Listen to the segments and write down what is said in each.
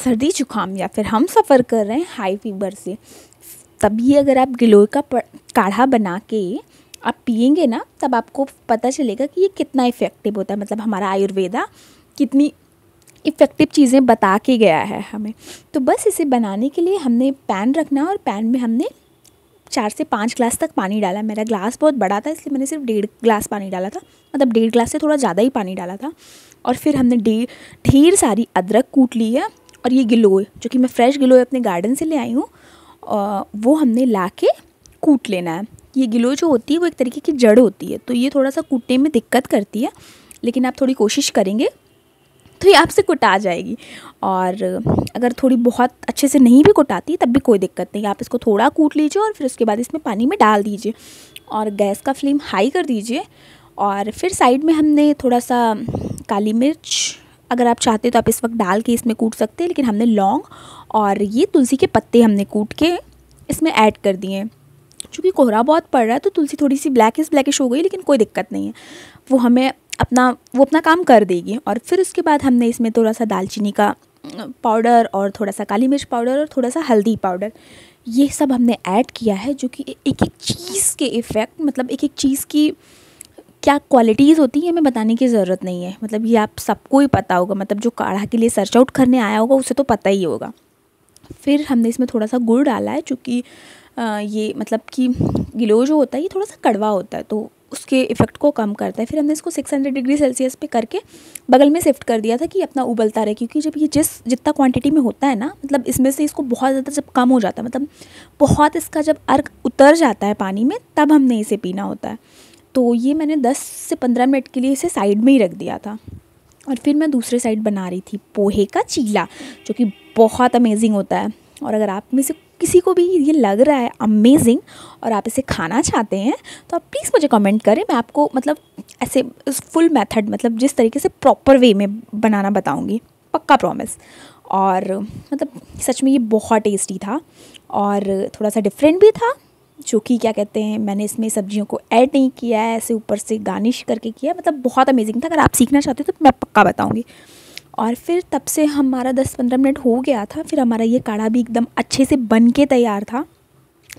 सर्दी, जुकाम या फिर हम सफ़र कर रहे हैं हाई फीवर से तभी अगर आप गिलोय का काढ़ा बना के आप पियेंगे ना, तब आपको पता चलेगा कि ये कितना इफ़ेक्टिव होता है। मतलब हमारा आयुर्वेदा कितनी इफ़ेक्टिव चीज़ें बता के गया है हमें। तो बस इसे बनाने के लिए हमने पैन रखना और पैन में हमने चार से पाँच ग्लास तक पानी डाला। मेरा ग्लास बहुत बड़ा था, इसलिए मैंने सिर्फ़ डेढ़ ग्लास पानी डाला था। मतलब डेढ़ ग्लास से थोड़ा ज़्यादा ही पानी डाला था। और फिर हमने ढेर सारी अदरक कूट ली है। और ये गिलोय जो कि मैं फ़्रेश गिलोय अपने गार्डन से ले आई हूँ वो हमने ला के कूट लेना है। ये गिलोय जो होती है, वो एक तरीके की जड़ होती है तो ये थोड़ा सा कूटने में दिक्कत करती है, लेकिन आप थोड़ी कोशिश करेंगे तो ये आपसे कुटा जाएगी। और अगर थोड़ी बहुत अच्छे से नहीं भी कुटाती, तब भी कोई दिक्कत नहीं। आप इसको थोड़ा कूट लीजिए और फिर उसके बाद इसमें पानी में डाल दीजिए और गैस का फ्लेम हाई कर दीजिए। और फिर साइड में हमने थोड़ा सा काली मिर्च अगर आप चाहते तो आप इस वक्त डाल के इसमें कूट सकते हैं, लेकिन हमने लौंग और ये तुलसी के पत्ते हमने कूट के इसमें ऐड कर दिए चूँकि कोहरा बहुत पड़ रहा है तो तुलसी थोड़ी सी ब्लैकिश ब्लैकिश हो गई, लेकिन कोई दिक्कत नहीं है। वो हमें अपना, वो अपना काम कर देगी। और फिर उसके बाद हमने इसमें थोड़ा सा दालचीनी का पाउडर और थोड़ा सा काली मिर्च पाउडर और थोड़ा सा हल्दी पाउडर ये सब हमने ऐड किया है, जो कि एक एक चीज़ के इफ़ेक्ट मतलब एक एक चीज़ की क्या क्वालिटीज़ होती हैं, हमें बताने की ज़रूरत नहीं है। मतलब ये आप सबको ही पता होगा। मतलब जो काढ़ा के लिए सर्च आउट करने आया होगा, उसे तो पता ही होगा। फिर हमने इसमें थोड़ा सा गुड़ डाला है, चूँकि ये मतलब कि गिलो जो होता है, ये थोड़ा सा कड़वा होता है तो उसके इफ़ेक्ट को कम करता है। फिर हमने इसको 600 डिग्री सेल्सियस पे करके बगल में शिफ्ट कर दिया था कि अपना उबलता रहे, क्योंकि जब ये जिस, जितना क्वांटिटी में होता है ना मतलब इसमें से इसको बहुत ज़्यादा जब कम हो जाता है मतलब बहुत इसका जब अर्क उतर जाता है पानी में, तब हमने इसे पीना होता है। तो ये मैंने दस से पंद्रह मिनट के लिए इसे साइड में ही रख दिया था। और फिर मैं दूसरे साइड बना रही थी, पोहे का चीला, जो कि बहुत अमेजिंग होता है। और अगर आप में से किसी को भी ये लग रहा है अमेजिंग और आप इसे खाना चाहते हैं तो आप प्लीज़ मुझे कमेंट करें। मैं आपको मतलब ऐसे फुल मेथड मतलब जिस तरीके से प्रॉपर वे में बनाना बताऊँगी। पक्का प्रॉमिस और मतलब सच में ये बहुत टेस्टी था और थोड़ा सा डिफरेंट भी था। जो कि क्या कहते हैं, मैंने इसमें सब्जियों को ऐड नहीं किया है, ऐसे ऊपर से गार्निश करके किया मतलब बहुत अमेजिंग था। अगर आप सीखना चाहते हो तो मैं पक्का बताऊँगी। और फिर तब से हमारा दस पंद्रह मिनट हो गया था, फिर हमारा ये काढ़ा भी एकदम अच्छे से बन के तैयार था।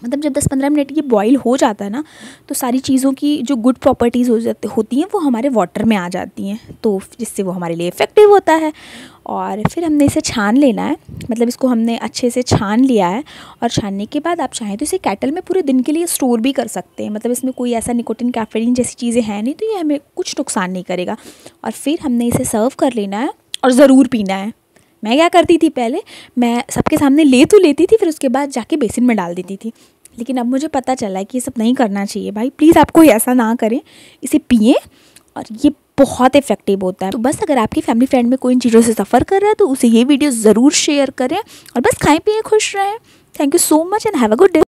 मतलब जब दस पंद्रह मिनट ये बॉईल हो जाता है ना तो सारी चीज़ों की जो गुड प्रॉपर्टीज़ हो जाती, होती हैं, वो हमारे वाटर में आ जाती हैं तो जिससे वो हमारे लिए इफ़ेक्टिव होता है। और फिर हमने इसे छान लेना है मतलब इसको हमने अच्छे से छान लिया है, और छानने के बाद आप चाहें तो इसे कैटल में पूरे दिन के लिए स्टोर भी कर सकते हैं। मतलब इसमें कोई ऐसा निकोटिन कैफेरिन जैसी चीज़ें हैं नहीं तो ये हमें कुछ नुकसान नहीं करेगा। और फिर हमने इसे सर्व कर लेना है, और ज़रूर पीना है। मैं क्या करती थी पहले? मैं सबके सामने ले तो लेती थी, फिर उसके बाद जाके बेसिन में डाल देती थी। लेकिन अब मुझे पता चला है कि ये सब नहीं करना चाहिए भाई। प्लीज़ आप कोई ऐसा ना करें, इसे पिए और ये बहुत इफ़ेक्टिव होता है। तो बस अगर आपकी फैमिली फ्रेंड में कोई इन चीज़ों से सफ़र कर रहा है तो उसे ये वीडियो ज़रूर शेयर करें और बस खाएँ पिए, खुश रहें। Thank you so much and have a good day